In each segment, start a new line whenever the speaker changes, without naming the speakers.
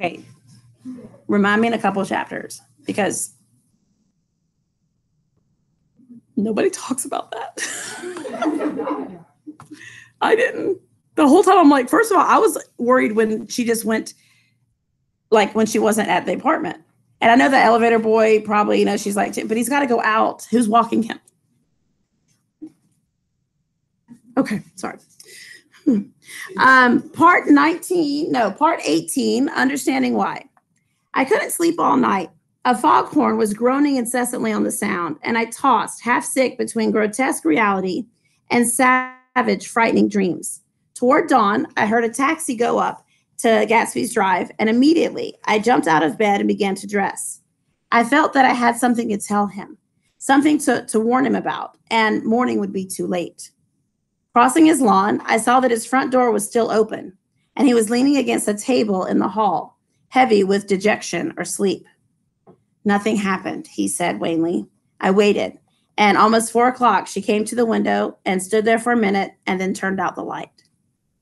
Okay. Remind me in a couple chapters because nobody talks about that. I didn't. The whole time I'm like, first of all, I was worried when she just went, like when she wasn't at the apartment. And I know the elevator boy probably, you know, she's like, but he's got to go out. Who's walking him? Okay, sorry. Hmm. Um, part 19, no, part 18, understanding why. I couldn't sleep all night. A foghorn was groaning incessantly on the sound, and I tossed, half sick between grotesque reality and savage, frightening dreams. Toward dawn, I heard a taxi go up to Gatsby's Drive, and immediately I jumped out of bed and began to dress. I felt that I had something to tell him, something to, to warn him about, and morning would be too late. Crossing his lawn, I saw that his front door was still open, and he was leaning against a table in the hall, heavy with dejection or sleep. Nothing happened, he said wanly. I waited, and almost four o'clock, she came to the window and stood there for a minute and then turned out the light.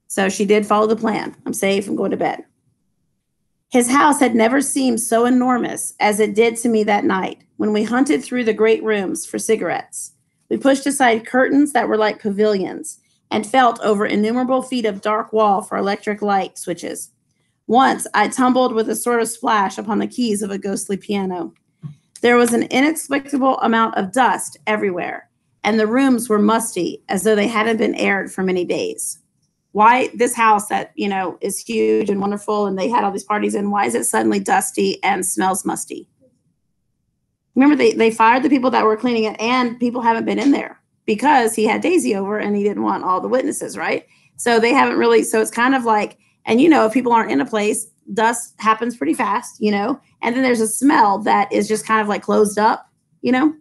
So she did follow the plan. I'm safe. I'm going to bed. His house had never seemed so enormous as it did to me that night when we hunted through the great rooms for cigarettes. We pushed aside curtains that were like pavilions and felt over innumerable feet of dark wall for electric light switches. Once I tumbled with a sort of splash upon the keys of a ghostly piano. There was an inexplicable amount of dust everywhere, and the rooms were musty as though they hadn't been aired for many days. Why this house that, you know, is huge and wonderful and they had all these parties in, why is it suddenly dusty and smells musty? Remember, they, they fired the people that were cleaning it, and people haven't been in there because he had Daisy over and he didn't want all the witnesses, right? So they haven't really, so it's kind of like, and you know, if people aren't in a place, dust happens pretty fast, you know, and then there's a smell that is just kind of like closed up, you know.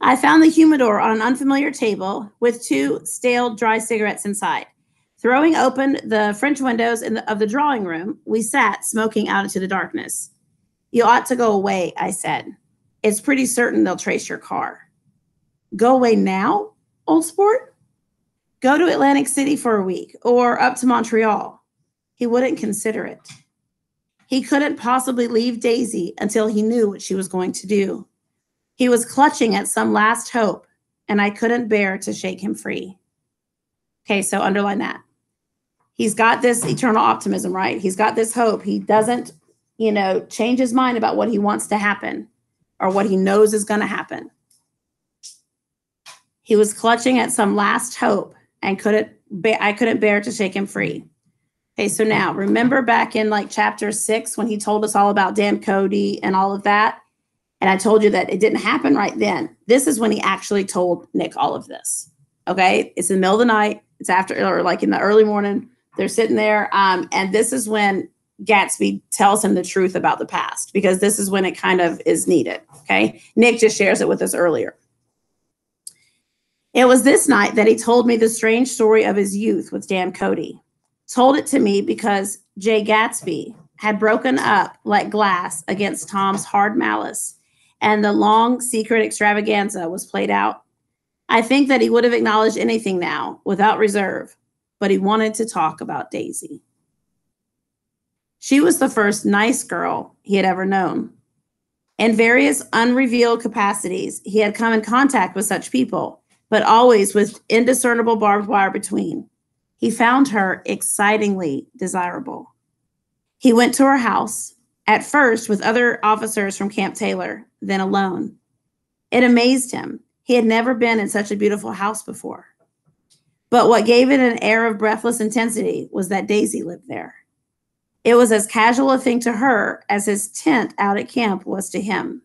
I found the humidor on an unfamiliar table with two stale dry cigarettes inside. Throwing open the French windows the, of the drawing room, we sat smoking out into the darkness. You ought to go away, I said. It's pretty certain they'll trace your car. Go away now, old sport? Go to Atlantic City for a week or up to Montreal. He wouldn't consider it. He couldn't possibly leave Daisy until he knew what she was going to do. He was clutching at some last hope, and I couldn't bear to shake him free. Okay, so underline that. He's got this eternal optimism, right? He's got this hope. He doesn't, you know, change his mind about what he wants to happen or what he knows is going to happen. He was clutching at some last hope and couldn't be- I couldn't bear to shake him free. Okay, so now remember back in like chapter six when he told us all about Dan Cody and all of that? And I told you that it didn't happen right then. This is when he actually told Nick all of this. Okay, it's in the middle of the night. It's after or like in the early morning. They're sitting there, um, and this is when Gatsby tells him the truth about the past because this is when it kind of is needed. Okay, Nick just shares it with us earlier. It was this night that he told me the strange story of his youth with Dan Cody. Told it to me because Jay Gatsby had broken up like glass against Tom's hard malice, and the long secret extravaganza was played out. I think that he would have acknowledged anything now without reserve, but he wanted to talk about Daisy. She was the first nice girl he had ever known. In various unrevealed capacities, he had come in contact with such people but always with indiscernible barbed wire between. He found her excitingly desirable. He went to her house, at first with other officers from Camp Taylor, then alone. It amazed him. He had never been in such a beautiful house before. But what gave it an air of breathless intensity was that Daisy lived there. It was as casual a thing to her as his tent out at camp was to him.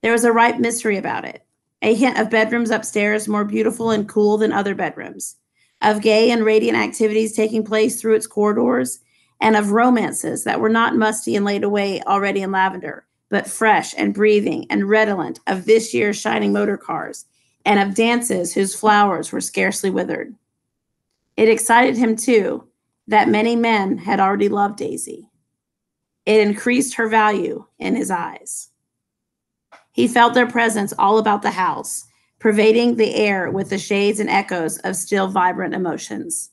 There was a ripe mystery about it a hint of bedrooms upstairs more beautiful and cool than other bedrooms, of gay and radiant activities taking place through its corridors, and of romances that were not musty and laid away already in lavender, but fresh and breathing and redolent of this year's shining motor cars, and of dances whose flowers were scarcely withered. It excited him, too, that many men had already loved Daisy. It increased her value in his eyes. He felt their presence all about the house, pervading the air with the shades and echoes of still vibrant emotions.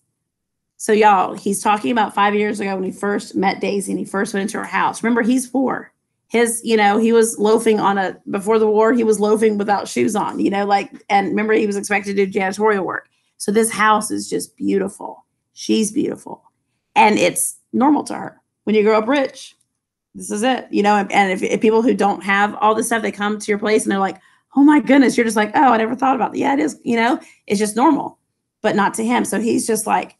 So y'all, he's talking about five years ago when he first met Daisy and he first went into her house. Remember, he's four. His, you know, he was loafing on a before the war, he was loafing without shoes on, you know, like and remember he was expected to do janitorial work. So this house is just beautiful. She's beautiful. And it's normal to her. When you grow up rich, this is it, you know, and, if, if people who don't have all this stuff, they come to your place and they're like, oh my goodness, you're just like, oh, I never thought about that. Yeah, it is, you know, it's just normal, but not to him. So he's just like,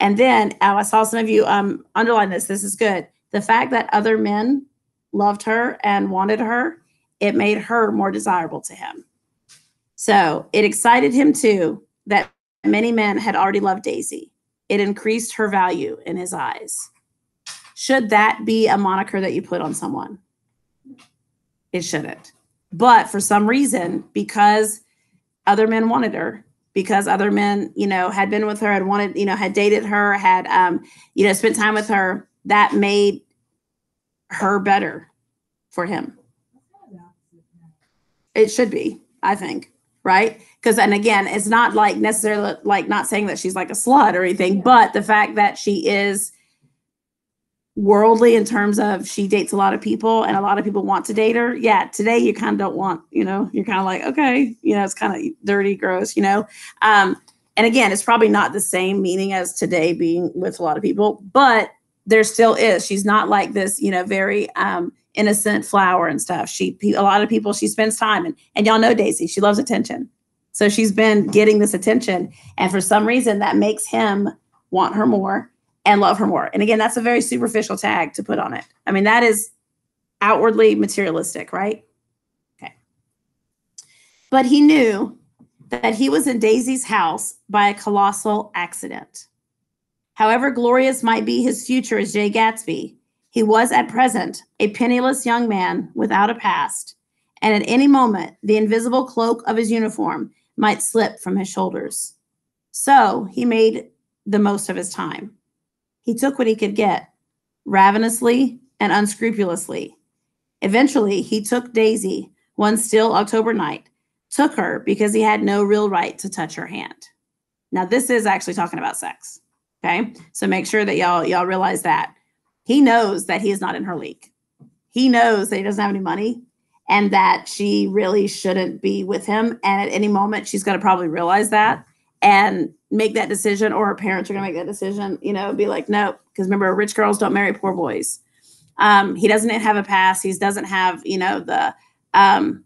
and then uh, I saw some of you um, underline this. This is good. The fact that other men loved her and wanted her, it made her more desirable to him. So it excited him too that many men had already loved Daisy. It increased her value in his eyes. Should that be a moniker that you put on someone? It shouldn't. But for some reason, because other men wanted her, because other men, you know, had been with her, had wanted, you know, had dated her, had, um, you know, spent time with her, that made her better for him. It should be, I think, right? Because, and again, it's not like necessarily like not saying that she's like a slut or anything, but the fact that she is worldly in terms of she dates a lot of people and a lot of people want to date her. Yeah, today you kind of don't want, you know, you're kind of like, okay, you know, it's kind of dirty, gross, you know. Um, and again, it's probably not the same meaning as today being with a lot of people, but there still is. She's not like this, you know, very um innocent flower and stuff. She a lot of people she spends time and and y'all know Daisy, she loves attention. So she's been getting this attention and for some reason that makes him want her more and love her more. And again, that's a very superficial tag to put on it. I mean, that is outwardly materialistic, right? Okay. But he knew that he was in Daisy's house by a colossal accident. However glorious might be his future as Jay Gatsby, he was at present a penniless young man without a past, and at any moment the invisible cloak of his uniform might slip from his shoulders. So he made the most of his time. He took what he could get, ravenously and unscrupulously. Eventually, he took Daisy one still October night, took her because he had no real right to touch her hand. Now, this is actually talking about sex. Okay. So make sure that y'all y'all realize that. He knows that he is not in her league. He knows that he doesn't have any money and that she really shouldn't be with him. And at any moment, she's going to probably realize that and make that decision, or her parents are going to make that decision, you know, be like, no, because remember, rich girls don't marry poor boys. Um, he doesn't have a past. He doesn't have, you know, the, um,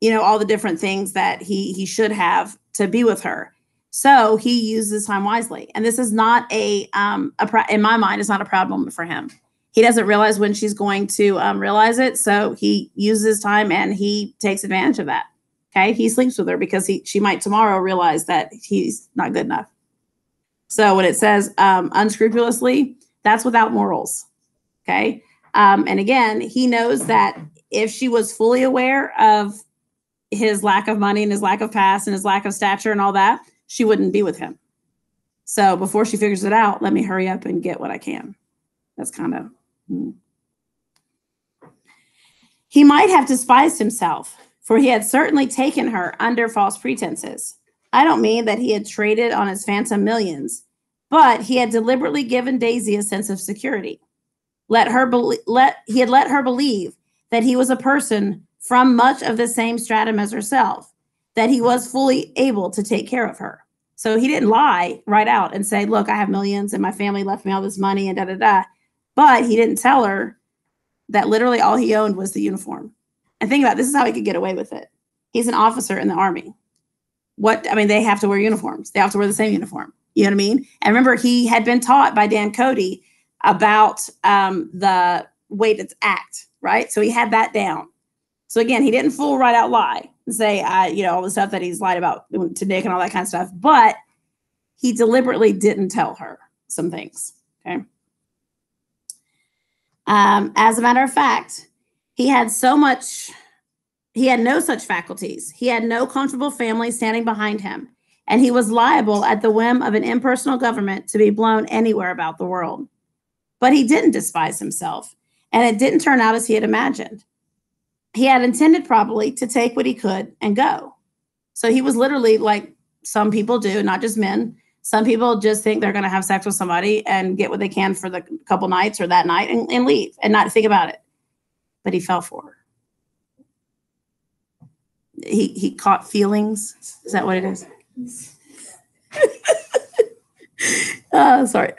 you know, all the different things that he he should have to be with her. So he uses time wisely, and this is not a um a pr- in my mind, it's not a proud moment for him. He doesn't realize when she's going to um, realize it, so he uses time and he takes advantage of that. Okay. He sleeps with her because he she might tomorrow realize that he's not good enough. So when it says um, unscrupulously, that's without morals. Okay. Um, and again, he knows that if she was fully aware of his lack of money and his lack of past and his lack of stature and all that, she wouldn't be with him. So before she figures it out, let me hurry up and get what I can. That's kind of. Hmm. He might have despised himself for he had certainly taken her under false pretenses. I don't mean that he had traded on his phantom millions, but he had deliberately given Daisy a sense of security. Let her be- let he had let her believe that he was a person from much of the same stratum as herself, that he was fully able to take care of her. So he didn't lie right out and say, "Look, I have millions and my family left me all this money and da da da." But he didn't tell her that literally all he owned was the uniform. And think about it, this is how he could get away with it. He's an officer in the army. What I mean, they have to wear uniforms. They have to wear the same uniform. You know what I mean? And remember, he had been taught by Dan Cody about um, the way to act, right? So he had that down. So again, he didn't fool right out lie and say, uh, you know, all the stuff that he's lied about to Nick and all that kind of stuff. But he deliberately didn't tell her some things. Okay. Um, as a matter of fact, he had so much, he had no such faculties. He had no comfortable family standing behind him, and he was liable at the whim of an impersonal government to be blown anywhere about the world. But he didn't despise himself, and it didn't turn out as he had imagined. He had intended probably to take what he could and go. So he was literally like some people do, not just men, Some people just think they're going to have sex with somebody and get what they can for the couple nights or that night and, and leave and not think about it. But he fell for. He he caught feelings. Is that what it is? uh, sorry.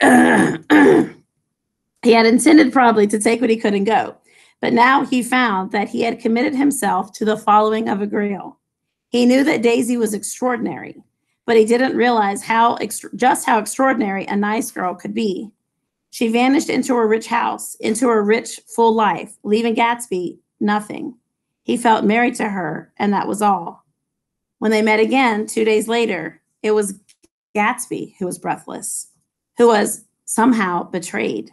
he had intended probably to take what he could and go, but now he found that he had committed himself to the following of a grail. He knew that Daisy was extraordinary, but he didn't realize how just how extraordinary a nice girl could be. She vanished into her rich house, into her rich, full life, leaving Gatsby nothing. He felt married to her, and that was all. When they met again two days later, it was Gatsby who was breathless, who was somehow betrayed.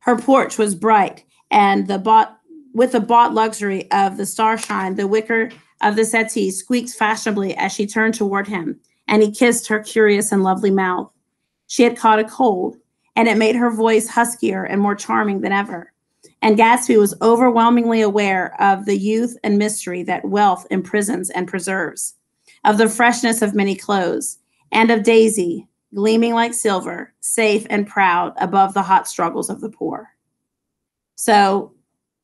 Her porch was bright, and the bought with the bought luxury of the starshine, the wicker of the settee squeaked fashionably as she turned toward him, and he kissed her curious and lovely mouth. She had caught a cold, and it made her voice huskier and more charming than ever. And Gatsby was overwhelmingly aware of the youth and mystery that wealth imprisons and preserves, of the freshness of many clothes, and of Daisy, gleaming like silver, safe and proud above the hot struggles of the poor. So,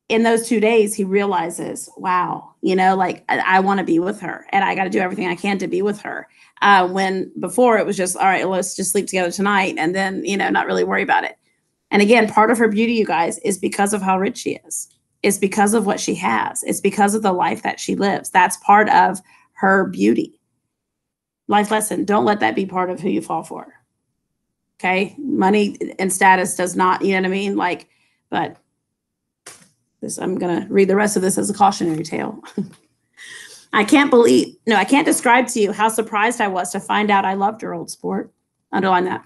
in those two days, he realizes, wow, you know, like I, I want to be with her and I got to do everything I can to be with her. Uh, when before it was just, all right, let's just sleep together tonight and then, you know, not really worry about it. And again, part of her beauty, you guys, is because of how rich she is. It's because of what she has. It's because of the life that she lives. That's part of her beauty. Life lesson don't let that be part of who you fall for. Okay. Money and status does not, you know what I mean? Like, but this, I'm going to read the rest of this as a cautionary tale. I can't believe, no, I can't describe to you how surprised I was to find out I loved her old sport. Underline that.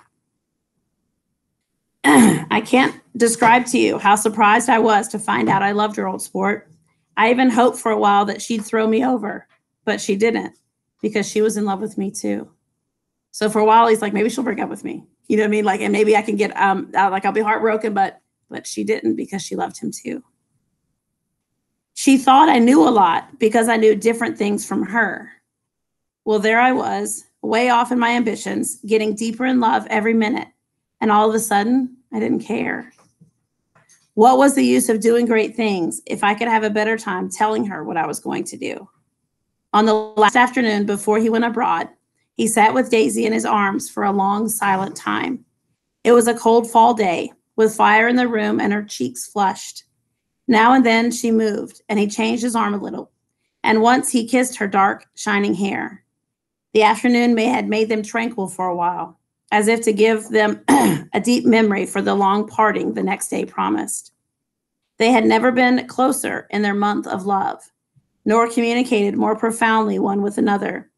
I can't describe to you how surprised I was to find out I loved her old sport. I even hoped for a while that she'd throw me over, but she didn't because she was in love with me too. So for a while, he's like, maybe she'll break up with me. You know what I mean? Like, and maybe I can get um out, like I'll be heartbroken, but but she didn't because she loved him too. She thought I knew a lot because I knew different things from her. Well, there I was, way off in my ambitions, getting deeper in love every minute. And all of a sudden, I didn't care. What was the use of doing great things if I could have a better time telling her what I was going to do? On the last afternoon before he went abroad, he sat with Daisy in his arms for a long, silent time. It was a cold fall day, with fire in the room and her cheeks flushed. Now and then she moved, and he changed his arm a little. And once he kissed her dark, shining hair. The afternoon may had made them tranquil for a while, as if to give them a deep memory for the long parting the next day promised. They had never been closer in their month of love, nor communicated more profoundly one with another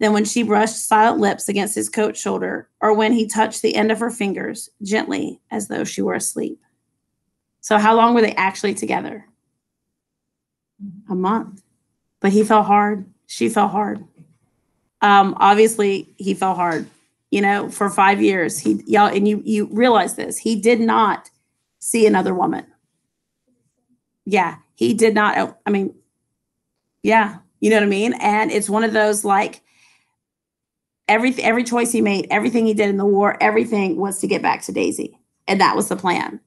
than when she brushed silent lips against his coat shoulder or when he touched the end of her fingers gently as though she were asleep. So, how long were they actually together? A month. But he fell hard. She fell hard. Um, obviously, he fell hard. You know, for five years, he y'all, and you you realize this. He did not see another woman. Yeah, he did not. I mean, yeah, you know what I mean. And it's one of those like every every choice he made, everything he did in the war, everything was to get back to Daisy, and that was the plan.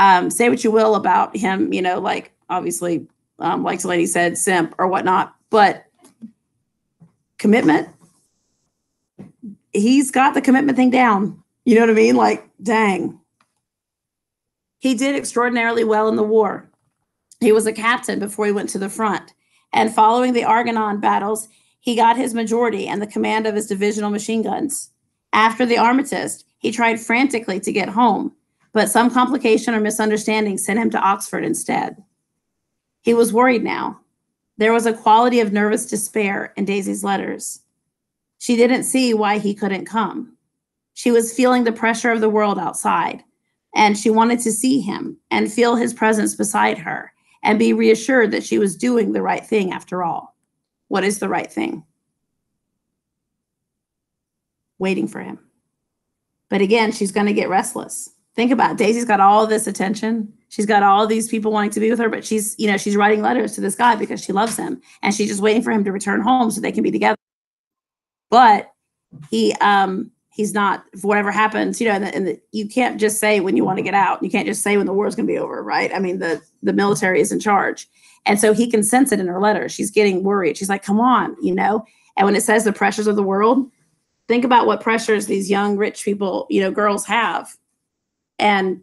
Um, say what you will about him, you know, like obviously, um, like lady said, simp or whatnot, but commitment. He's got the commitment thing down. You know what I mean? Like, dang. He did extraordinarily well in the war. He was a captain before he went to the front. And following the Argonne battles, he got his majority and the command of his divisional machine guns. After the armistice, he tried frantically to get home, but some complication or misunderstanding sent him to Oxford instead. He was worried now. There was a quality of nervous despair in Daisy's letters. She didn't see why he couldn't come. She was feeling the pressure of the world outside, and she wanted to see him and feel his presence beside her and be reassured that she was doing the right thing after all. What is the right thing? Waiting for him. But again, she's going to get restless. Think about it. Daisy's got all this attention. She's got all these people wanting to be with her, but she's, you know, she's writing letters to this guy because she loves him and she's just waiting for him to return home so they can be together. But he um he's not whatever happens, you know, and, the, and the, you can't just say when you want to get out. You can't just say when the war's going to be over, right? I mean, the the military is in charge, and so he can sense it in her letter. She's getting worried. She's like, "Come on," you know. And when it says the pressures of the world, think about what pressures these young rich people, you know, girls have, and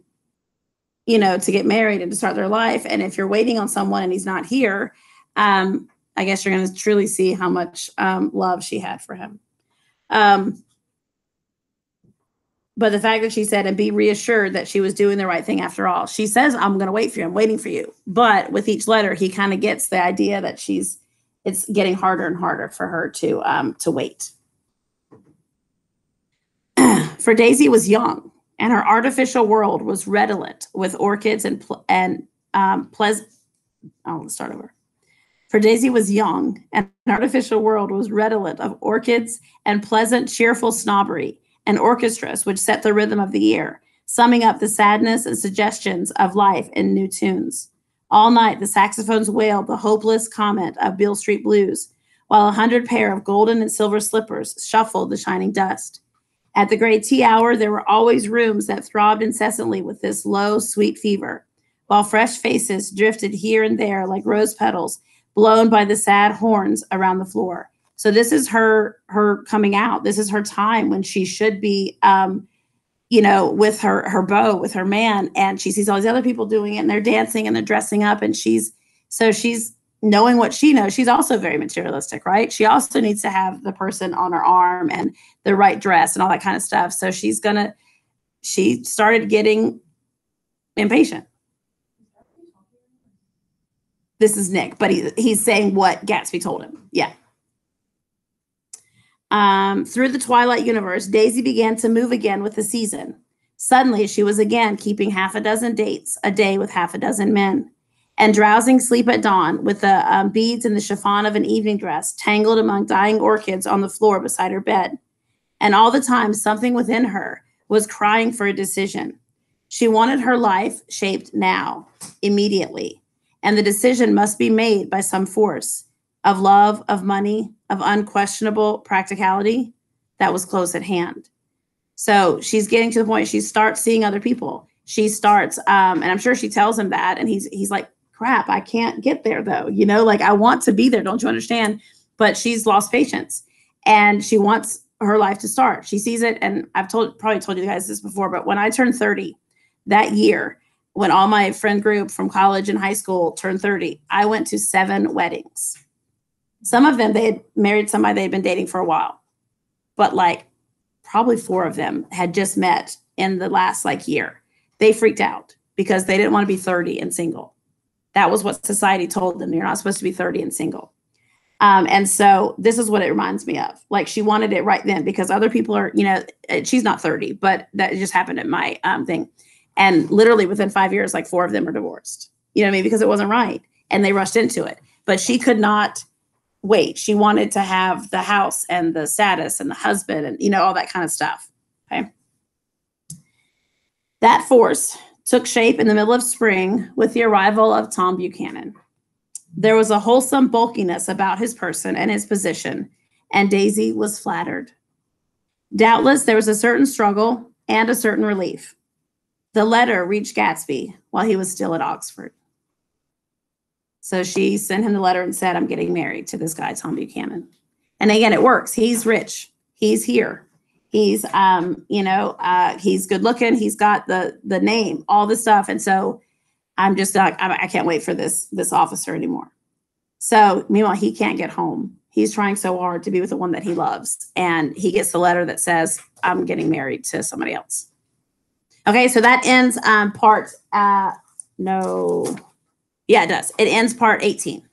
you know, to get married and to start their life. And if you're waiting on someone and he's not here, um, I guess you're going to truly see how much um, love she had for him. Um, but the fact that she said, and be reassured that she was doing the right thing after all. She says, I'm going to wait for you. I'm waiting for you. But with each letter, he kind of gets the idea that she's, it's getting harder and harder for her to, um, to wait. for Daisy was young and her artificial world was redolent with orchids and, and um, pleasant. Oh, let's start over. For Daisy was young, and an artificial world was redolent of orchids and pleasant, cheerful snobbery and orchestras which set the rhythm of the year, summing up the sadness and suggestions of life in new tunes. All night the saxophones wailed the hopeless comment of Beale Street Blues, while a hundred pair of golden and silver slippers shuffled the shining dust. At the great tea hour, there were always rooms that throbbed incessantly with this low, sweet fever, while fresh faces drifted here and there like rose petals blown by the sad horns around the floor. So this is her her coming out. This is her time when she should be um, you know, with her her beau, with her man, and she sees all these other people doing it and they're dancing and they're dressing up and she's so she's knowing what she knows. She's also very materialistic, right? She also needs to have the person on her arm and the right dress and all that kind of stuff. So she's gonna she started getting impatient. This is Nick, but he, he's saying what Gatsby told him. Yeah. Um, through the Twilight universe, Daisy began to move again with the season. Suddenly, she was again keeping half a dozen dates a day with half a dozen men, and drowsing sleep at dawn with the um, beads and the chiffon of an evening dress tangled among dying orchids on the floor beside her bed. And all the time, something within her was crying for a decision. She wanted her life shaped now, immediately, and the decision must be made by some force of love, of money, of unquestionable practicality that was close at hand. So she's getting to the point she starts seeing other people. She starts, um, and I'm sure she tells him that, and he's he's like, "Crap, I can't get there though." You know, like I want to be there. Don't you understand? But she's lost patience, and she wants her life to start. She sees it, and I've told probably told you guys this before, but when I turned 30 that year, when all my friend group from college and high school turned 30, I went to seven weddings. Some of them they had married somebody they had been dating for a while, but like probably four of them had just met in the last like year. They freaked out because they didn't want to be 30 and single. That was what society told them. You're not supposed to be 30 and single. Um, and so this is what it reminds me of. Like she wanted it right then because other people are, you know, uh, she's not 30, but that just happened at my um, thing. And literally within five years, like four of them are divorced. You know what I mean? Because it wasn't right. And they rushed into it. But she could not wait. She wanted to have the house and the status and the husband and, you know, all that kind of stuff. Okay. That force took shape in the middle of spring with the arrival of Tom Buchanan. There was a wholesome bulkiness about his person and his position, and Daisy was flattered. Doubtless, there was a certain struggle and a certain relief. The letter reached Gatsby while he was still at Oxford. So she sent him the letter and said, I'm getting married to this guy, Tom Buchanan. And again, it works. He's rich. He's here. He's um, you know, uh, he's good looking. He's got the the name, all the stuff. And so I'm just like, I, I can't wait for this this officer anymore. So meanwhile, he can't get home. He's trying so hard to be with the one that he loves. And he gets the letter that says, I'm getting married to somebody else. Okay, so that ends um, part, uh, no, yeah, it does. It ends part 18.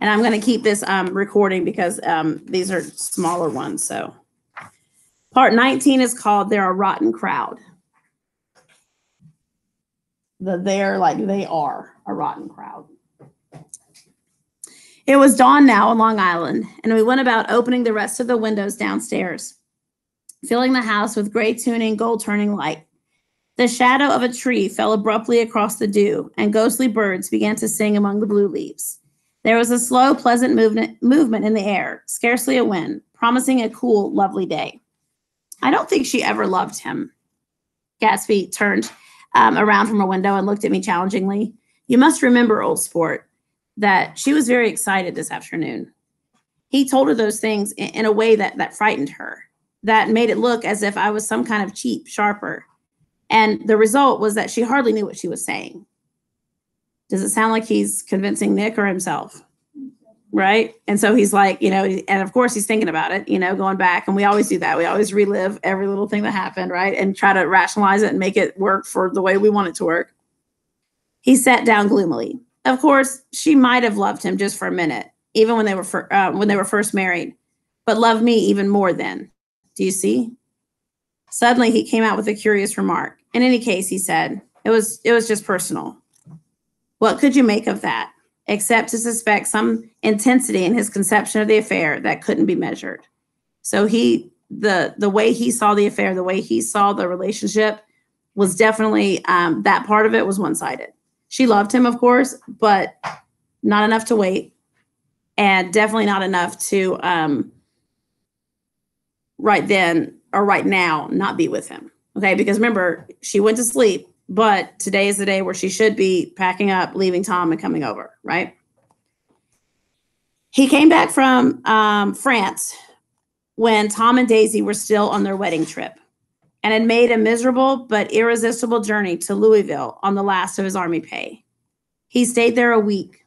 And I'm going to keep this um, recording because um, these are smaller ones. So part 19 is called They're a Rotten Crowd. The they're like they are a rotten crowd. It was dawn now on Long Island, and we went about opening the rest of the windows downstairs, filling the house with gray tuning, gold turning light. The shadow of a tree fell abruptly across the dew, and ghostly birds began to sing among the blue leaves. There was a slow, pleasant movement, movement in the air, scarcely a wind, promising a cool, lovely day. I don't think she ever loved him. Gatsby turned um, around from her window and looked at me challengingly. You must remember, old sport, that she was very excited this afternoon. He told her those things in, in a way that that frightened her, that made it look as if I was some kind of cheap sharper. And the result was that she hardly knew what she was saying. Does it sound like he's convincing Nick or himself? Right. And so he's like, you know, and of course he's thinking about it, you know, going back. And we always do that. We always relive every little thing that happened, right? And try to rationalize it and make it work for the way we want it to work. He sat down gloomily. Of course, she might have loved him just for a minute, even when they were fir- uh, when they were first married, but loved me even more then. Do you see? Suddenly, he came out with a curious remark. In any case, he said, "It was it was just personal. What could you make of that, except to suspect some intensity in his conception of the affair that couldn't be measured? So he the the way he saw the affair, the way he saw the relationship, was definitely um, that part of it was one sided. She loved him, of course, but not enough to wait, and definitely not enough to um, right then or right now not be with him. Okay, because remember she went to sleep but today is the day where she should be packing up, leaving Tom, and coming over, right? He came back from um, France when Tom and Daisy were still on their wedding trip and had made a miserable but irresistible journey to Louisville on the last of his army pay. He stayed there a week,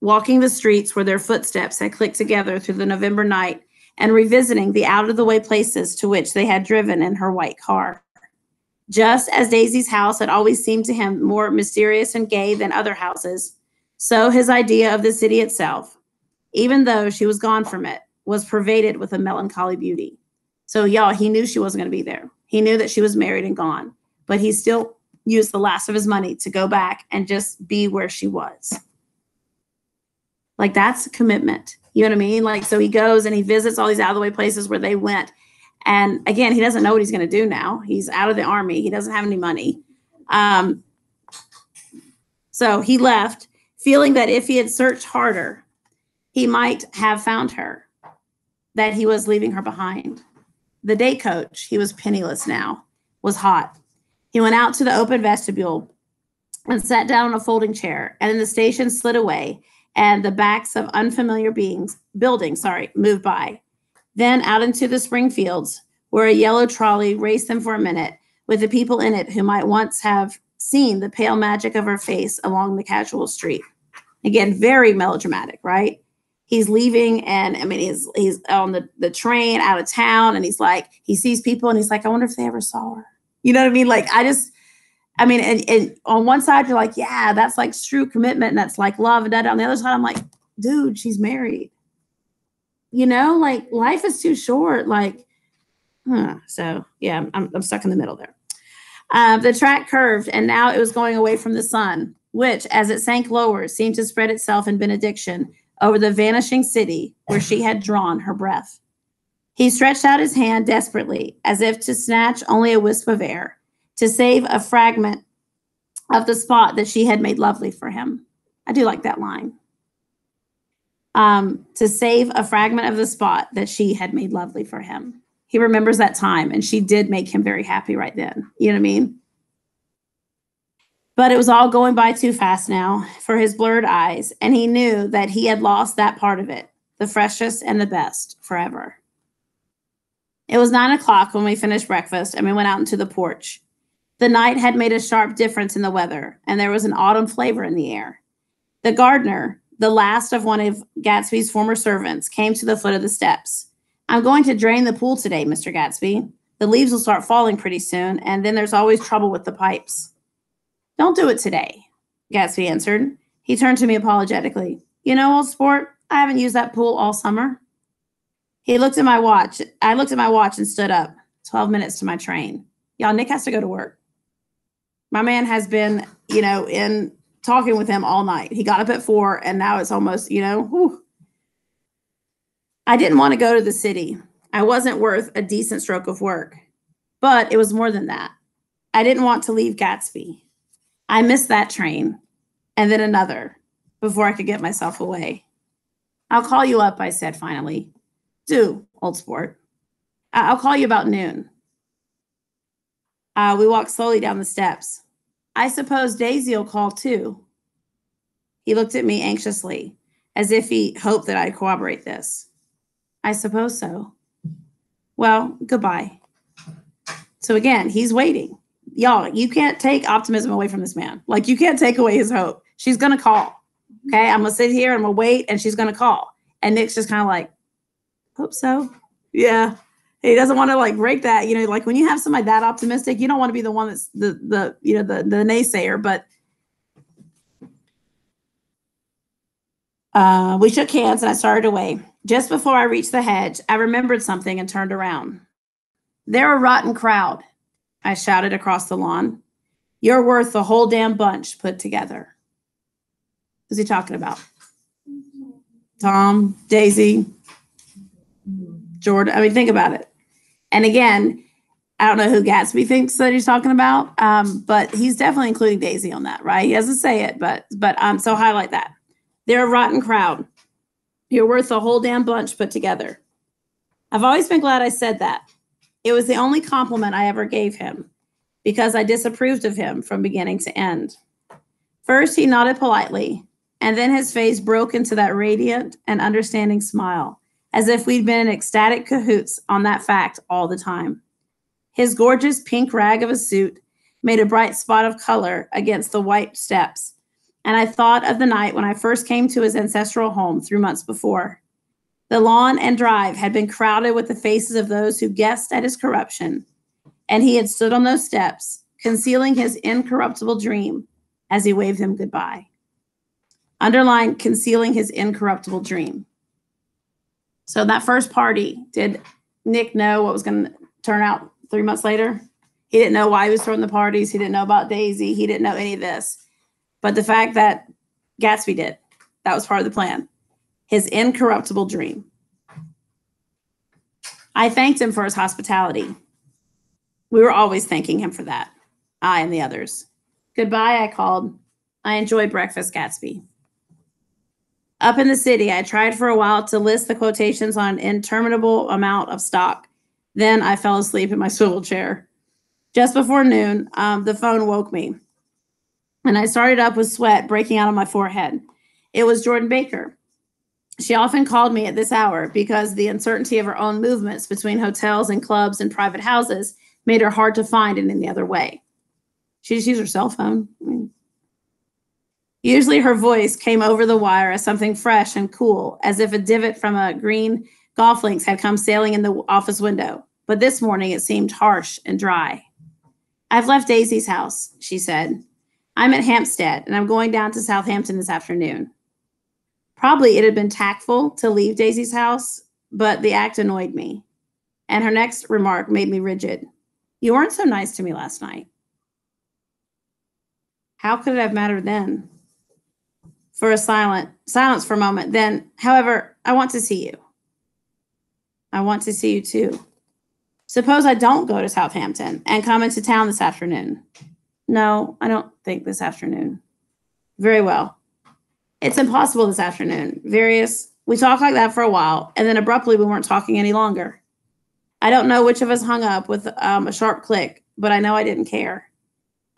walking the streets where their footsteps had clicked together through the November night and revisiting the out of the way places to which they had driven in her white car. Just as Daisy's house had always seemed to him more mysterious and gay than other houses, so his idea of the city itself, even though she was gone from it, was pervaded with a melancholy beauty. So, y'all, he knew she wasn't going to be there. He knew that she was married and gone, but he still used the last of his money to go back and just be where she was. Like, that's commitment. You know what I mean? Like, so he goes and he visits all these out of the way places where they went and again, he doesn't know what he's going to do now. He's out of the army. He doesn't have any money. Um, so he left, feeling that if he had searched harder, he might have found her, that he was leaving her behind. The day coach, he was penniless now, was hot. He went out to the open vestibule and sat down on a folding chair, and the station slid away, and the backs of unfamiliar beings, buildings, sorry, moved by. Then out into the spring fields, where a yellow trolley raced them for a minute with the people in it who might once have seen the pale magic of her face along the casual street. Again, very melodramatic, right? He's leaving and I mean he's he's on the, the train out of town and he's like, he sees people and he's like, I wonder if they ever saw her. You know what I mean? Like I just I mean, and, and on one side you're like, yeah, that's like true commitment and that's like love. And then on the other side, I'm like, dude, she's married you know, like life is too short. Like, huh. so yeah, I'm, I'm stuck in the middle there. Uh, the track curved, and now it was going away from the sun, which, as it sank lower, seemed to spread itself in benediction over the vanishing city where she had drawn her breath. He stretched out his hand desperately, as if to snatch only a wisp of air, to save a fragment of the spot that she had made lovely for him. I do like that line um, to save a fragment of the spot that she had made lovely for him. He remembers that time, and she did make him very happy right then. You know what I mean? But it was all going by too fast now for his blurred eyes, and he knew that he had lost that part of it, the freshest and the best, forever. It was nine o'clock when we finished breakfast and we went out into the porch. The night had made a sharp difference in the weather, and there was an autumn flavor in the air. The gardener, the last of one of Gatsby's former servants, came to the foot of the steps. I'm going to drain the pool today, Mr. Gatsby. The leaves will start falling pretty soon, and then there's always trouble with the pipes. Don't do it today, Gatsby answered. He turned to me apologetically. You know, old sport, I haven't used that pool all summer. He looked at my watch. I looked at my watch and stood up. 12 minutes to my train. Y'all, Nick has to go to work. My man has been, you know, in talking with him all night. He got up at four, and now it's almost, you know, whew. I didn't want to go to the city. I wasn't worth a decent stroke of work, but it was more than that. I didn't want to leave Gatsby. I missed that train and then another before I could get myself away. I'll call you up, I said finally. Do, old sport. I'll call you about noon. Uh, we walked slowly down the steps. I suppose Daisy will call too. He looked at me anxiously, as if he hoped that I'd corroborate this. I suppose so. Well, goodbye. So again, he's waiting. Y'all, you can't take optimism away from this man. Like you can't take away his hope. She's gonna call. Okay. I'm gonna sit here, I'm gonna wait, and she's gonna call. And Nick's just kind of like, hope so. Yeah. He doesn't want to like break that. You know, like when you have somebody that optimistic, you don't want to be the one that's the the you know the the naysayer, but uh, we shook hands and I started away. Just before I reached the hedge, I remembered something and turned around. They're a rotten crowd, I shouted across the lawn. You're worth the whole damn bunch put together. Who's he talking about? Tom, Daisy, Jordan. I mean, think about it. And again, I don't know who Gatsby thinks that he's talking about, um, but he's definitely including Daisy on that, right? He doesn't say it, but but um, so highlight that. They're a rotten crowd. You're worth a whole damn bunch put together. I've always been glad I said that. It was the only compliment I ever gave him because I disapproved of him from beginning to end. First, he nodded politely, and then his face broke into that radiant and understanding smile, as if we'd been in ecstatic cahoots on that fact all the time. His gorgeous pink rag of a suit made a bright spot of color against the white steps, and I thought of the night when I first came to his ancestral home three months before. The lawn and drive had been crowded with the faces of those who guessed at his corruption, and he had stood on those steps, concealing his incorruptible dream as he waved them goodbye. Underline concealing his incorruptible dream. So that first party, did Nick know what was going to turn out three months later? He didn't know why he was throwing the parties. He didn't know about Daisy. He didn't know any of this. But the fact that Gatsby did, that was part of the plan. His incorruptible dream. I thanked him for his hospitality. We were always thanking him for that, I and the others. Goodbye, I called. I enjoyed breakfast, Gatsby. Up in the city, I tried for a while to list the quotations on an interminable amount of stock. Then I fell asleep in my swivel chair. Just before noon, um, the phone woke me, and I started up with sweat breaking out on my forehead. It was Jordan Baker. She often called me at this hour because the uncertainty of her own movements between hotels and clubs and private houses made her hard to find in any other way. She just used her cell phone. I mean, Usually her voice came over the wire as something fresh and cool, as if a divot from a green golf links had come sailing in the office window. But this morning it seemed harsh and dry. I've left Daisy's house, she said. I'm at Hempstead and I'm going down to Southampton this afternoon. Probably it had been tactful to leave Daisy's house, but the act annoyed me. And her next remark made me rigid. You weren't so nice to me last night. How could it have mattered then? For a silent silence for a moment. Then, however, I want to see you. I want to see you too. Suppose I don't go to Southampton and come into town this afternoon. No, I don't think this afternoon. Very well. It's impossible this afternoon. Various, we talked like that for a while, and then abruptly we weren't talking any longer. I don't know which of us hung up with um, a sharp click, but I know I didn't care.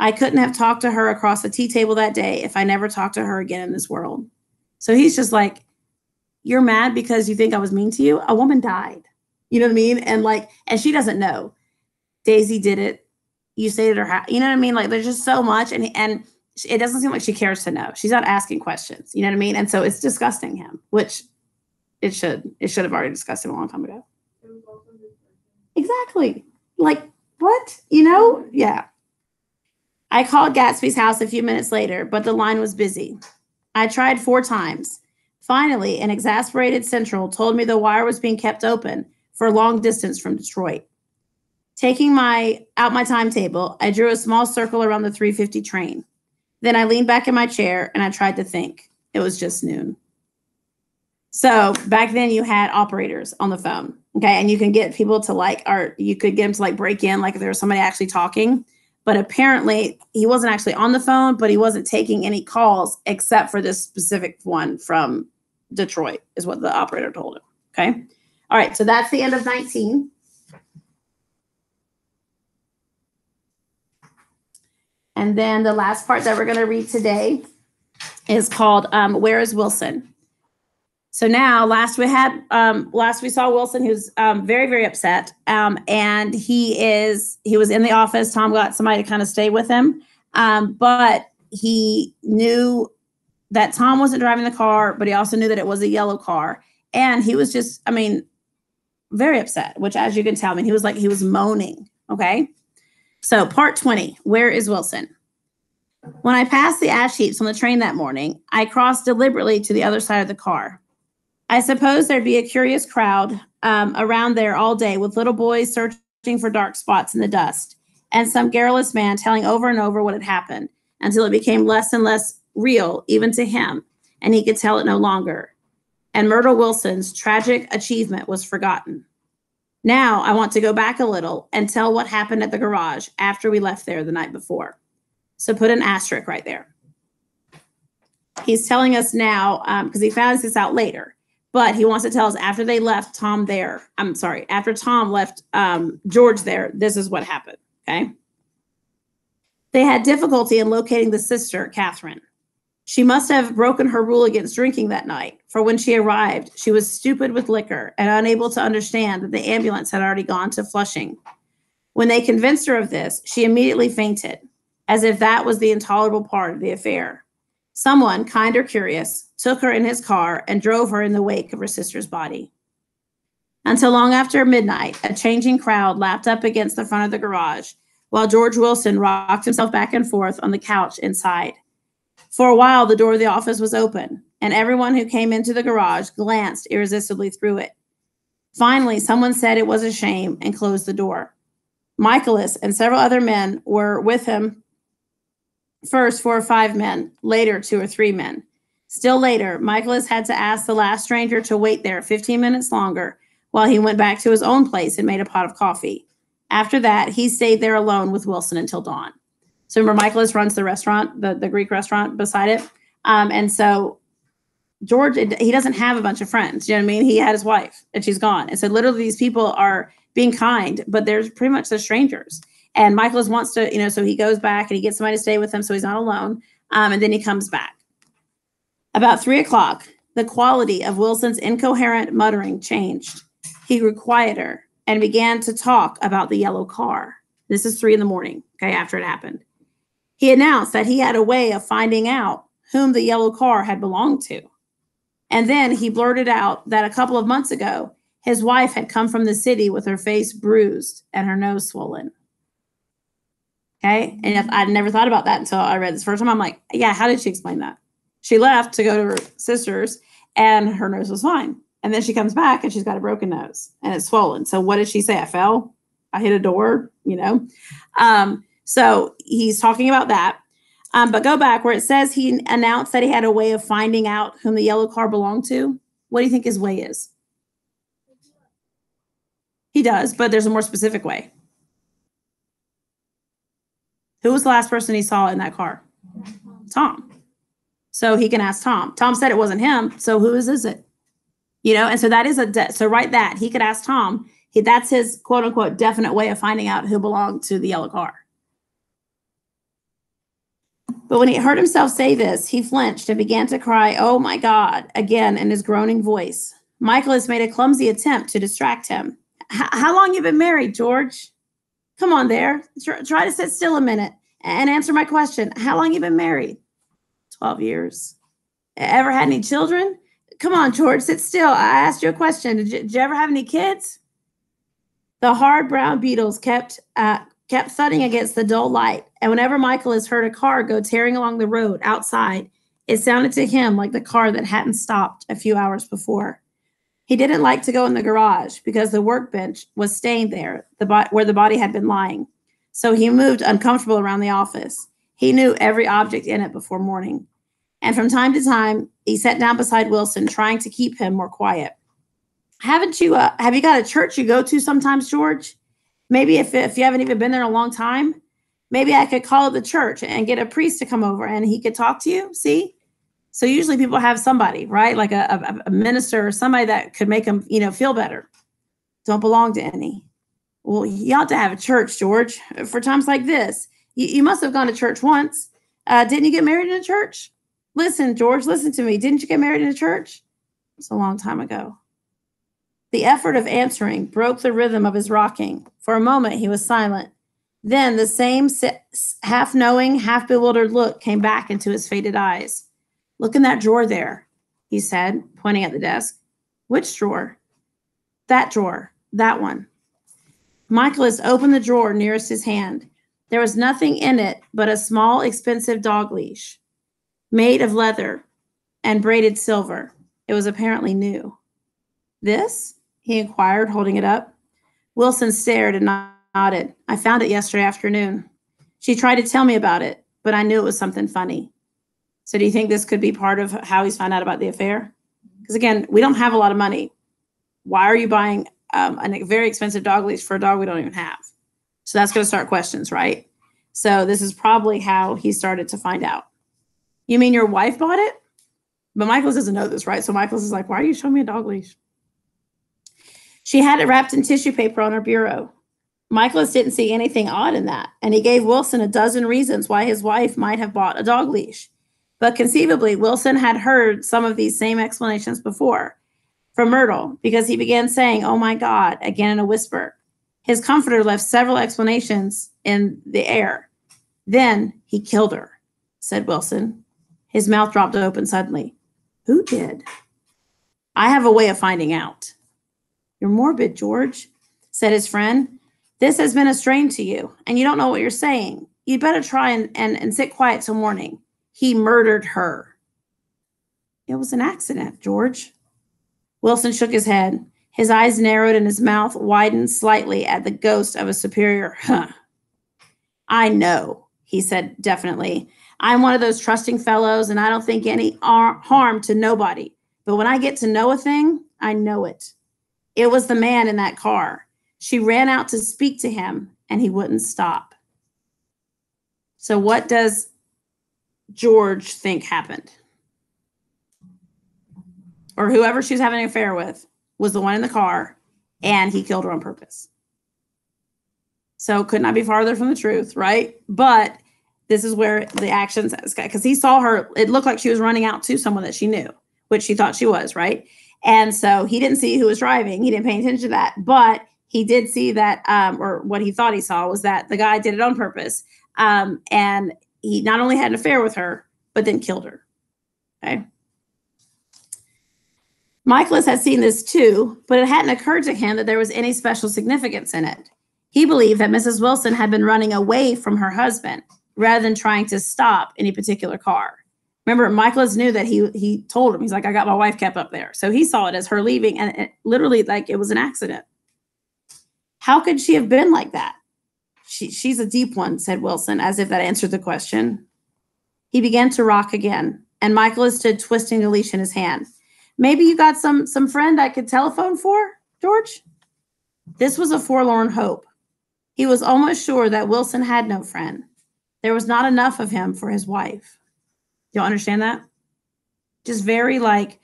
I couldn't have talked to her across the tea table that day if I never talked to her again in this world. So he's just like, You're mad because you think I was mean to you? A woman died. You know what I mean? And like, and she doesn't know. Daisy did it. You stayed at her house. You know what I mean? Like, there's just so much, and and it doesn't seem like she cares to know. She's not asking questions. You know what I mean? And so it's disgusting him, which it should. It should have already discussed him a long time ago. Exactly. Like what? You know? Yeah. I called Gatsby's house a few minutes later, but the line was busy. I tried four times. Finally, an exasperated Central told me the wire was being kept open for a long distance from Detroit. Taking my out my timetable, I drew a small circle around the 350 train. Then I leaned back in my chair and I tried to think. It was just noon. So back then you had operators on the phone. Okay. And you can get people to like, or you could get them to like break in, like if there was somebody actually talking. But apparently he wasn't actually on the phone, but he wasn't taking any calls except for this specific one from Detroit, is what the operator told him. Okay. All right. So that's the end of 19. And then the last part that we're going to read today is called um, Where is Wilson? So now, last we had, um, last we saw Wilson, who's um, very, very upset, um, and he is he was in the office. Tom got somebody to kind of stay with him, um, but he knew that Tom wasn't driving the car, but he also knew that it was a yellow car, and he was just, I mean, very upset. Which, as you can tell, I mean, he was like he was moaning. Okay, so part twenty, where is Wilson? When I passed the ash heaps on the train that morning, I crossed deliberately to the other side of the car. I suppose there'd be a curious crowd um, around there all day with little boys searching for dark spots in the dust and some garrulous man telling over and over what had happened until it became less and less real, even to him, and he could tell it no longer. And Myrtle Wilson's tragic achievement was forgotten. Now I want to go back a little and tell what happened at the garage after we left there the night before. So put an asterisk right there. He's telling us now because he found this out later but he wants to tell us after they left Tom there. I'm sorry, after Tom left um, George there, this is what happened. Okay. They had difficulty in locating the sister, Catherine. She must have broken her rule against drinking that night, for when she arrived, she was stupid with liquor and unable to understand that the ambulance had already gone to Flushing. When they convinced her of this, she immediately fainted, as if that was the intolerable part of the affair. Someone, kind or curious, took her in his car and drove her in the wake of her sister's body. Until long after midnight, a changing crowd lapped up against the front of the garage while George Wilson rocked himself back and forth on the couch inside. For a while, the door of the office was open, and everyone who came into the garage glanced irresistibly through it. Finally, someone said it was a shame and closed the door. Michaelis and several other men were with him First, four or five men, later, two or three men. Still later, Michaelis had to ask the last stranger to wait there 15 minutes longer while he went back to his own place and made a pot of coffee. After that, he stayed there alone with Wilson until dawn. So remember, Michaelis runs the restaurant, the, the Greek restaurant beside it. Um, and so George, he doesn't have a bunch of friends. You know what I mean? He had his wife and she's gone. And so literally these people are being kind, but they're pretty much the strangers. And Michaelis wants to, you know, so he goes back and he gets somebody to stay with him so he's not alone. Um, and then he comes back. About three o'clock, the quality of Wilson's incoherent muttering changed. He grew quieter and began to talk about the yellow car. This is three in the morning, okay, after it happened. He announced that he had a way of finding out whom the yellow car had belonged to. And then he blurted out that a couple of months ago, his wife had come from the city with her face bruised and her nose swollen. Okay. And if I'd never thought about that until I read this first time, I'm like, yeah, how did she explain that? She left to go to her sister's and her nose was fine. And then she comes back and she's got a broken nose and it's swollen. So what did she say? I fell, I hit a door, you know? Um, so he's talking about that. Um, but go back where it says he announced that he had a way of finding out whom the yellow car belonged to. What do you think his way is? He does, but there's a more specific way. Who was the last person he saw in that car? Tom. So he can ask Tom. Tom said it wasn't him. So who is, is it? You know, and so that is a de- so write that he could ask Tom. He, that's his quote unquote definite way of finding out who belonged to the yellow car. But when he heard himself say this, he flinched and began to cry, Oh my God, again in his groaning voice. Michaelis made a clumsy attempt to distract him. How long you been married, George? Come on there. Try, try to sit still a minute and answer my question. How long you been married? 12 years. Ever had any children? Come on, George, sit still. I asked you a question. Did you, did you ever have any kids? The hard brown beetles kept uh, kept thudding against the dull light, and whenever Michaelis heard a car go tearing along the road outside, it sounded to him like the car that hadn't stopped a few hours before. He didn't like to go in the garage because the workbench was stained there, the bo- where the body had been lying. So he moved uncomfortable around the office. He knew every object in it before morning. And from time to time, he sat down beside Wilson, trying to keep him more quiet. Haven't you? Uh, have you got a church you go to sometimes, George? Maybe if if you haven't even been there in a long time, maybe I could call the church and get a priest to come over and he could talk to you. See, so usually people have somebody, right? Like a, a, minister or somebody that could make them, you know, feel better. Don't belong to any. Well, you ought to have a church, George, for times like this. You, you must have gone to church once. Uh, didn't you get married in a church? Listen, George, listen to me. Didn't you get married in a church? It's a long time ago. The effort of answering broke the rhythm of his rocking. For a moment, he was silent. Then the same half knowing, half bewildered look came back into his faded eyes. Look in that drawer there, he said, pointing at the desk. Which drawer? That drawer, that one. Michaelis opened the drawer nearest his hand. There was nothing in it but a small, expensive dog leash made of leather and braided silver. It was apparently new. This? he inquired, holding it up. Wilson stared and nodded. I found it yesterday afternoon. She tried to tell me about it, but I knew it was something funny. So, do you think this could be part of how he's found out about the affair? Because again, we don't have a lot of money. Why are you buying um, a very expensive dog leash for a dog we don't even have? So that's going to start questions, right? So this is probably how he started to find out. You mean your wife bought it? But Michaelis doesn't know this, right? So Michaelis is like, why are you showing me a dog leash? She had it wrapped in tissue paper on her bureau. Michaelis didn't see anything odd in that, and he gave Wilson a dozen reasons why his wife might have bought a dog leash. But conceivably, Wilson had heard some of these same explanations before from Myrtle because he began saying, Oh my God, again in a whisper. His comforter left several explanations in the air. Then he killed her, said Wilson. His mouth dropped open suddenly. Who did? I have a way of finding out. You're morbid, George, said his friend. This has been a strain to you, and you don't know what you're saying. You'd better try and, and, and sit quiet till morning. He murdered her. It was an accident, George. Wilson shook his head. His eyes narrowed and his mouth widened slightly at the ghost of a superior. Huh. I know, he said definitely. I'm one of those trusting fellows, and I don't think any harm to nobody. But when I get to know a thing, I know it. It was the man in that car. She ran out to speak to him, and he wouldn't stop. So, what does George think happened? Or whoever she was having an affair with was the one in the car, and he killed her on purpose. So, could not be farther from the truth, right? But this is where the actions, because he saw her, it looked like she was running out to someone that she knew, which she thought she was, right? And so he didn't see who was driving. He didn't pay attention to that, but he did see that, um, or what he thought he saw was that the guy did it on purpose. Um, and he not only had an affair with her, but then killed her. Okay. Michaelis had seen this too, but it hadn't occurred to him that there was any special significance in it. He believed that Mrs. Wilson had been running away from her husband rather than trying to stop any particular car. Remember, Michaelis knew that he he told him he's like, I got my wife kept up there, so he saw it as her leaving, and it, literally like it was an accident. How could she have been like that? She, she's a deep one, said Wilson, as if that answered the question. He began to rock again, and Michaelis stood twisting the leash in his hand. Maybe you got some some friend I could telephone for, George? This was a forlorn hope. He was almost sure that Wilson had no friend. There was not enough of him for his wife. You understand that? Just very like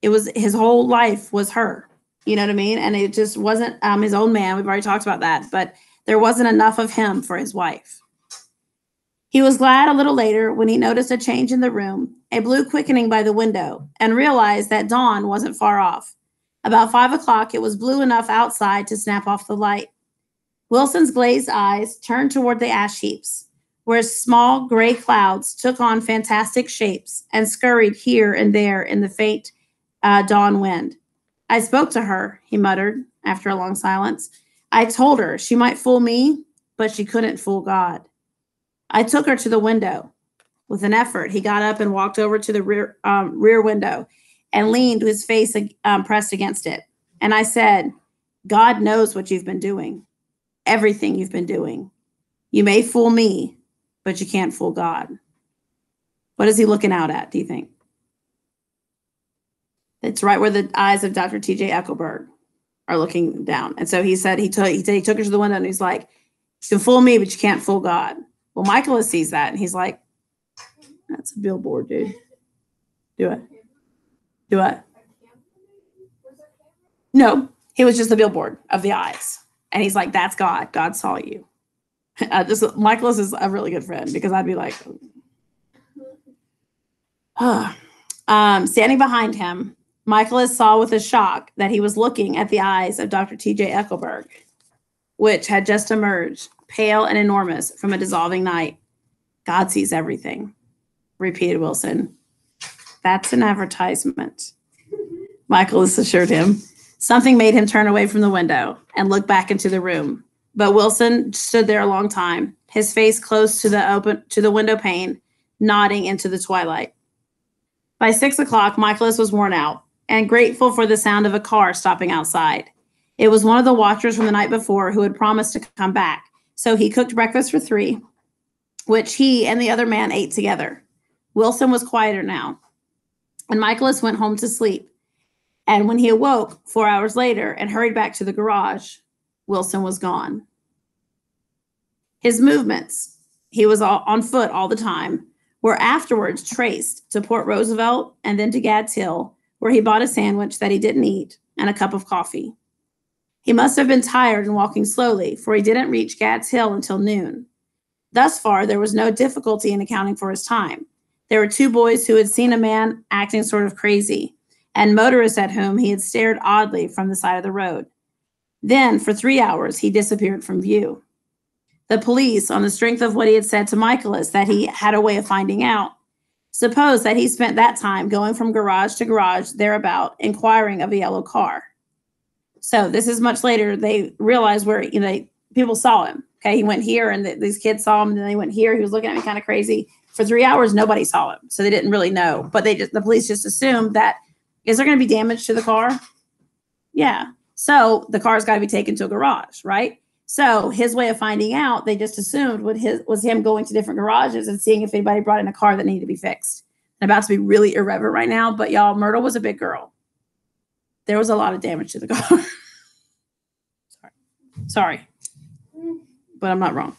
it was his whole life was her. You know what I mean? And it just wasn't um, his own man. We've already talked about that, but there wasn't enough of him for his wife. He was glad a little later when he noticed a change in the room, a blue quickening by the window, and realized that dawn wasn't far off. About five o'clock, it was blue enough outside to snap off the light. Wilson's glazed eyes turned toward the ash heaps where small gray clouds took on fantastic shapes and scurried here and there in the faint uh, dawn wind. I spoke to her, he muttered after a long silence. I told her she might fool me, but she couldn't fool God. I took her to the window. With an effort, he got up and walked over to the rear, um, rear window and leaned with his face um, pressed against it. And I said, God knows what you've been doing, everything you've been doing. You may fool me, but you can't fool God. What is he looking out at, do you think? It's right where the eyes of Dr. TJ Eckleburg are looking down. And so he said he took he, he took her to the window and he's like, You can fool me, but you can't fool God. Well, Michael sees that and he's like, That's a billboard, dude. Do it. Do it. No, he was just the billboard of the eyes. And he's like, That's God. God saw you. Uh, just Michaelis is a really good friend because I'd be like, um, standing behind him, Michaelis saw with a shock that he was looking at the eyes of Dr. T.J. Eckleburg, which had just emerged, pale and enormous, from a dissolving night. God sees everything, repeated Wilson. That's an advertisement. Michaelis assured him. Something made him turn away from the window and look back into the room. But Wilson stood there a long time, his face close to the open to the window pane, nodding into the twilight. By six o'clock, Michaelis was worn out and grateful for the sound of a car stopping outside. It was one of the watchers from the night before who had promised to come back, so he cooked breakfast for three, which he and the other man ate together. Wilson was quieter now, and Michaelis went home to sleep. And when he awoke four hours later and hurried back to the garage, Wilson was gone. His movements, he was on foot all the time, were afterwards traced to Port Roosevelt and then to Gad's Hill, where he bought a sandwich that he didn't eat and a cup of coffee. He must have been tired and walking slowly, for he didn't reach Gad's Hill until noon. Thus far, there was no difficulty in accounting for his time. There were two boys who had seen a man acting sort of crazy, and motorists at whom he had stared oddly from the side of the road. Then, for three hours, he disappeared from view. The police, on the strength of what he had said to Michaelis that he had a way of finding out, supposed that he spent that time going from garage to garage thereabout, inquiring of a yellow car. So this is much later. They realized where you know people saw him. Okay, he went here, and the, these kids saw him. And then they went here. He was looking at me kind of crazy for three hours. Nobody saw him, so they didn't really know. But they just the police just assumed that is there going to be damage to the car? Yeah. So the car's got to be taken to a garage, right? So his way of finding out, they just assumed what his was him going to different garages and seeing if anybody brought in a car that needed to be fixed. I'm about to be really irreverent right now, but y'all, Myrtle was a big girl. There was a lot of damage to the car. Sorry. Sorry. But I'm not wrong.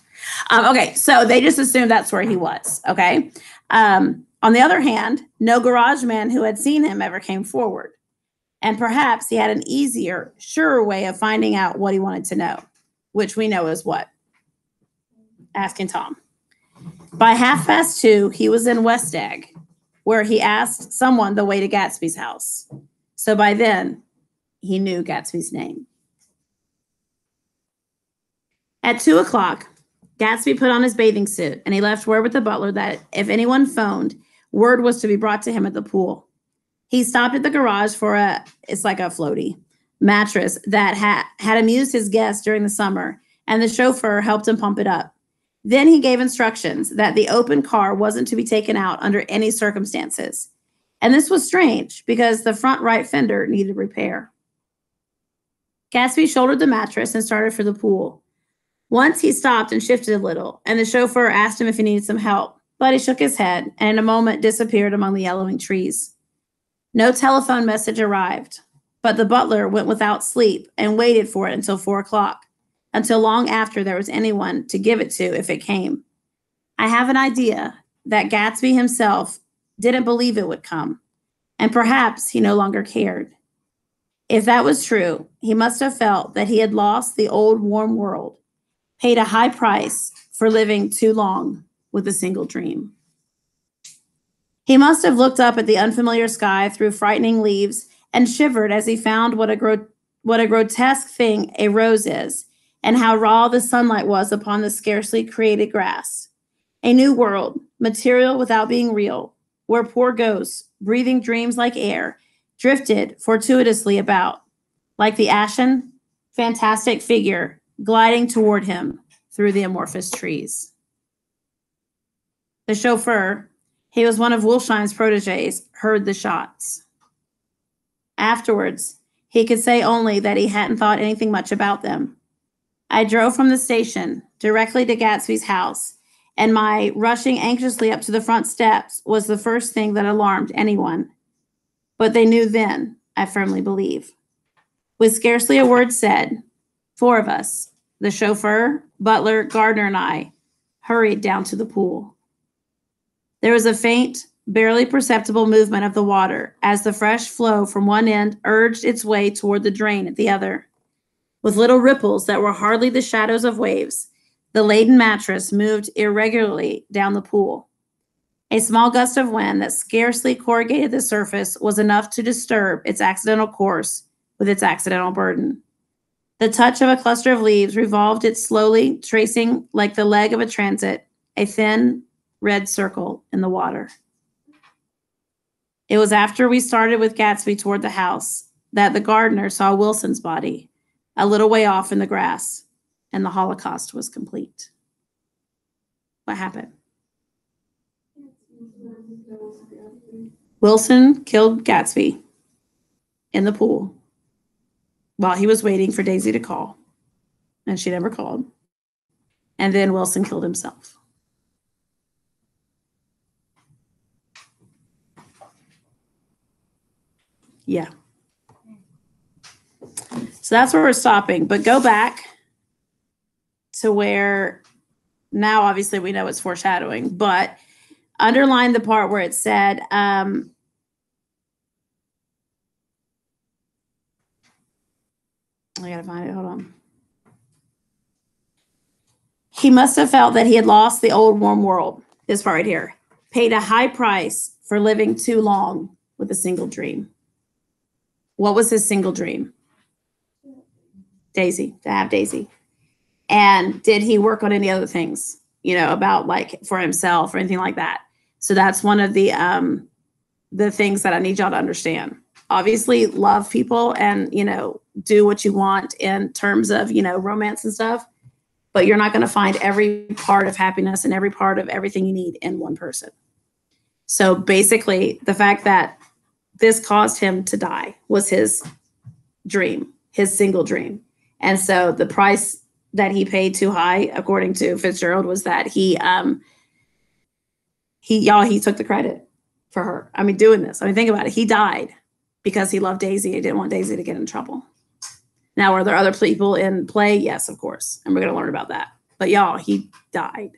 Um, okay, so they just assumed that's where he was. Okay. Um, on the other hand, no garage man who had seen him ever came forward. And perhaps he had an easier, surer way of finding out what he wanted to know which we know is what? Asking Tom. By half past two, he was in West Egg, where he asked someone the way to Gatsby's house. So by then, he knew Gatsby's name. At two o'clock, Gatsby put on his bathing suit and he left word with the butler that if anyone phoned, word was to be brought to him at the pool. He stopped at the garage for a, it's like a floaty, mattress that ha- had amused his guests during the summer, and the chauffeur helped him pump it up. Then he gave instructions that the open car wasn't to be taken out under any circumstances. And this was strange because the front right fender needed repair. Gatsby shouldered the mattress and started for the pool. Once he stopped and shifted a little, and the chauffeur asked him if he needed some help, but he shook his head and in a moment disappeared among the yellowing trees. No telephone message arrived. But the butler went without sleep and waited for it until four o'clock, until long after there was anyone to give it to if it came. I have an idea that Gatsby himself didn't believe it would come, and perhaps he no longer cared. If that was true, he must have felt that he had lost the old warm world, paid a high price for living too long with a single dream. He must have looked up at the unfamiliar sky through frightening leaves and shivered as he found what a, gro- what a grotesque thing a rose is, and how raw the sunlight was upon the scarcely created grass. A new world, material without being real, where poor ghosts, breathing dreams like air, drifted fortuitously about, like the ashen, fantastic figure gliding toward him through the amorphous trees. The chauffeur, he was one of Wolfshiem's proteges, heard the shots. Afterwards, he could say only that he hadn't thought anything much about them. I drove from the station directly to Gatsby's house, and my rushing anxiously up to the front steps was the first thing that alarmed anyone. But they knew then, I firmly believe. With scarcely a word said, four of us, the chauffeur, butler, gardener, and I, hurried down to the pool. There was a faint, barely perceptible movement of the water as the fresh flow from one end urged its way toward the drain at the other. With little ripples that were hardly the shadows of waves, The laden mattress moved irregularly down the pool. A small gust of wind that scarcely corrugated the surface was enough to disturb its accidental course with its accidental burden. The touch of a cluster of leaves revolved it slowly, tracing like the leg of a transit, a thin red circle in the water. It was after we started with Gatsby toward the house that the gardener saw Wilson's body a little way off in the grass, and the Holocaust was complete. What happened? Wilson killed Gatsby in the pool while he was waiting for Daisy to call, and she never called. And then Wilson killed himself. Yeah. So that's where we're stopping. But go back to where now, obviously, we know it's foreshadowing, but underline the part where it said, um, I gotta find it. Hold on. He must have felt that he had lost the old warm world. This part right here. Paid a high price for living too long with a single dream. What was his single dream? Daisy, to have Daisy. And did he work on any other things, you know, about like for himself or anything like that? So that's one of the um the things that I need y'all to understand. Obviously, love people and, you know, do what you want in terms of, you know, romance and stuff, but you're not going to find every part of happiness and every part of everything you need in one person. So basically, the fact that this caused him to die was his dream, his single dream. And so the price that he paid too high, according to Fitzgerald, was that he um he y'all he took the credit for her. I mean, doing this. I mean, think about it. He died because he loved Daisy. He didn't want Daisy to get in trouble. Now, are there other people in play? Yes, of course. And we're going to learn about that. But y'all, he died.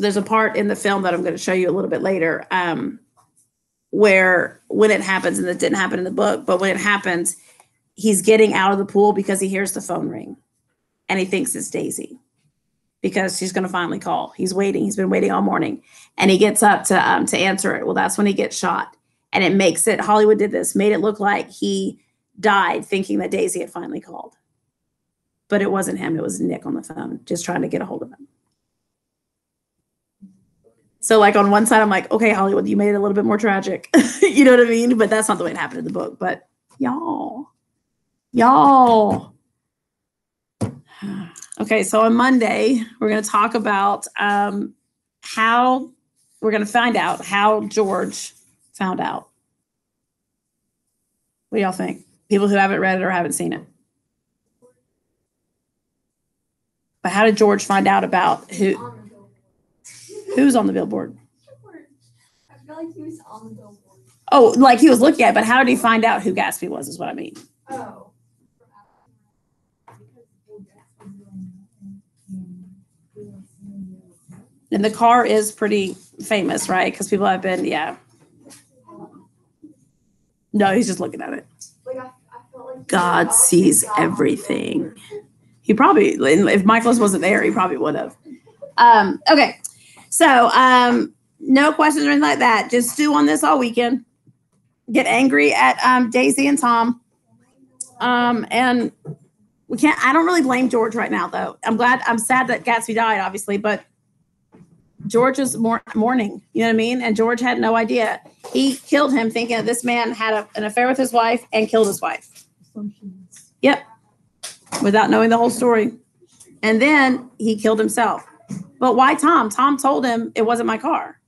So there's a part in the film that I'm going to show you a little bit later um, where when it happens, and it didn't happen in the book, but when it happens, he's getting out of the pool because he hears the phone ring and he thinks it's Daisy because she's going to finally call. He's waiting. He's been waiting all morning and he gets up to um, to answer it. Well, that's when he gets shot and it makes it Hollywood did this, made it look like he died thinking that Daisy had finally called. But it wasn't him, it was Nick on the phone just trying to get a hold of him. So like on one side I'm like, "Okay, Hollywood, you made it a little bit more tragic." you know what I mean? But that's not the way it happened in the book, but y'all y'all okay so on monday we're going to talk about um, how we're going to find out how george found out what do y'all think people who haven't read it or haven't seen it but how did george find out about who. Who's on the billboard
I feel like he was on the billboard.
oh like he was looking at it, but how did he find out who gatsby was is what i mean
Oh.
and the car is pretty famous right because people have been yeah no he's just looking at it
Like I, I felt like he
God sees everything. He probably, if Michaelis wasn't there, he probably would have. Um, okay. So, um, no questions or anything like that. Just stew on this all weekend. Get angry at um, Daisy and Tom. Um, and we can't, I don't really blame George right now, though. I'm glad, I'm sad that Gatsby died, obviously, but George is mour- mourning. You know what I mean? And George had no idea. He killed him thinking that this man had a, an affair with his wife and killed his wife. Yep. Without knowing the whole story. And then he killed himself. But why Tom? Tom told him it wasn't my car.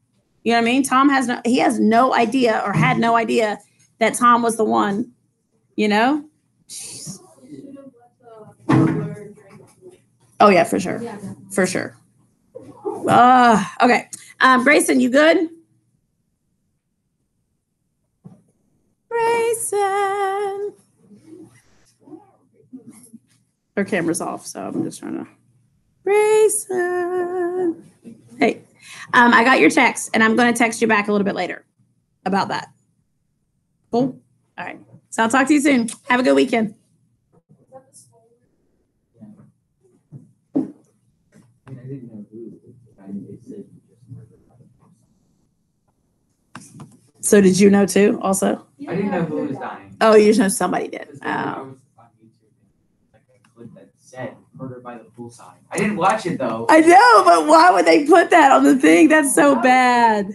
You know what I mean? Tom has no he has no idea or had no idea that Tom was the one, you know? Oh yeah, for sure. For sure. Uh, okay. Um, Grayson, you good? Grayson. Her camera's off, so I'm just trying to. Grayson. Hey, um, I got your text, and I'm going to text you back a little bit later about that. Cool. All right. So I'll talk to you soon. Have a good weekend. So did you know too? Also,
I didn't know who was dying.
Oh, you just know somebody did.
Oh. I was on YouTube, like a clip that said "murder by the poolside." I didn't watch it though.
I know, but why would they put that on the thing? That's so bad.